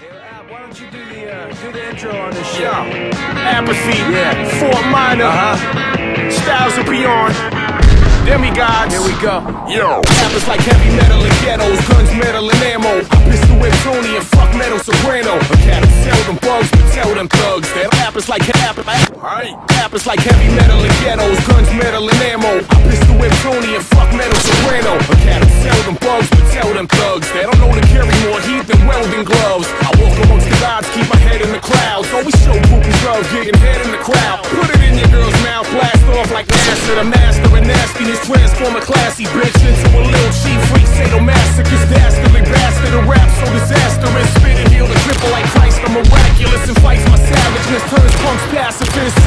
don't you do the, uh, do the intro on this show? Apathy, Yeah. Fort Minor, Uh-huh. Styles of Beyond, Demigodz. Here we go. Yo. Rappers like heavy metal and ghettos, guns, metal, and ammo. Pistol whip Tony and fuck metal soprano. A cat sell them bugs, but tell them thugs that rappers like rappers, rappers like heavy metal and ghettos, guns, metal, and ammo. Pistol whip Tony and fuck metal soprano. A cat sell them bugs, but tell them thugs that I'm known to carry more heat than welding gloves. Getting head in the crowd. Put it in your girl's mouth, blast off like NASA, the master of nastiness. Transform a classy bitch into a little cheap freak, sadomasochist, dastardly bastard. A rap so disastrous, spit and heal the like Christ. I'm miraculous and fights my savageness, turns punks pacifists.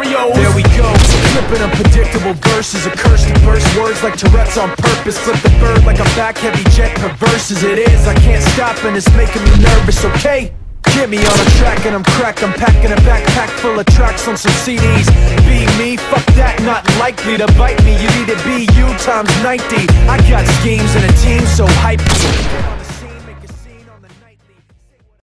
There we go. Flipping unpredictable verses, a curse to burst words like Tourette's on purpose. Flip the bird like a back heavy jet, perverse as it is. I can't stop and it's making me nervous, okay? Get me on a track and I'm cracked. I'm packing a backpack full of tracks on some CDs. Be me, fuck that, not likely to bite me. You need to be you times 90. I got schemes and a team so hype.